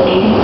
Street for Route 84.